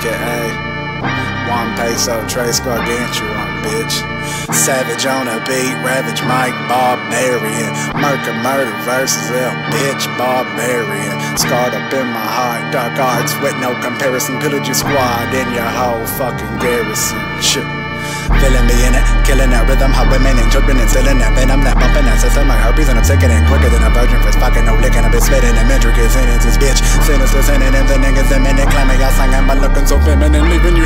aka one peso, Trace Gargantuan, bitch. Savage on a beat, Ravage Mike, Barbarian. Murder, murder versus L, bitch, Barbarian. Scarred up in my heart, dark arts with no comparison. Pillage your squad in your whole fucking garrison. Shit. Feeling me in it, killing that rhythm, how women and children instilling that venom, that bumping that system like herpes, and I'm sicker than quicker than a virgin for fucking no licking. I've been spitting them intricate sentences, bitch. Sinister sinning and the niggas imminent, claiming y'all singing, but looking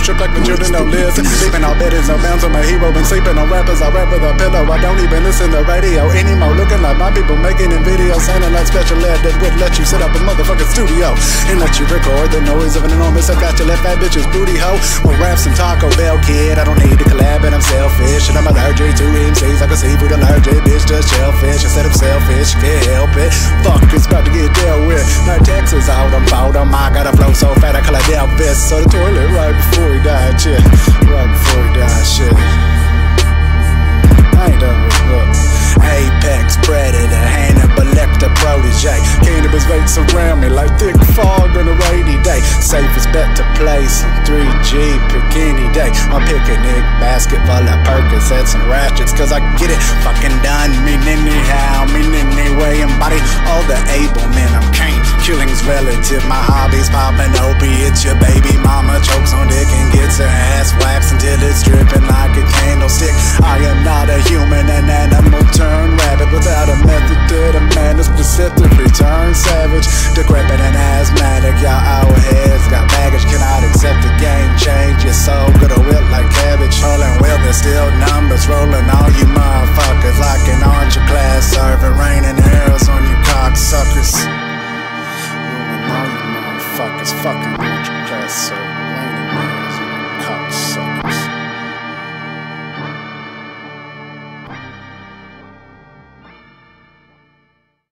shook like the children don't listen. Leaving all bidders, no bounds on my hero, been sleeping on rappers. I rap with a pillow, I don't even listen to radio anymore. Looking like my people making in videos, sounding like special ed that would let you sit up in motherfucking studio and let you record the noise of an enormous. I got you left fat bitches booty hoe. Well, rap some Taco Bell kid, I don't need to collab but I'm selfish. And I'm allergic to MCs like a seafood allergic. Bitch, just shellfish instead of selfish. Can't help it. Fuck, it's about to get dealt with. Now out, I'm bottom. I got a flow so fat I call it Elvis. So the toilet right before he died, shit. Right before he died, shit. I ain't done with look. Apex predator, Hannibal Lecter protege. Cannabis rates around me like thick fog on a rainy day. Safest bet to place on 3G, pick any day. I'm picking Nick basket full of Percocets and ratchets, cause I get it fucking done. Mean Relative. My hobbies popping opiates. Your baby mama chokes on dick and gets her ass waxed until it's dripping like a candlestick. I am not a is fucking middle class, so.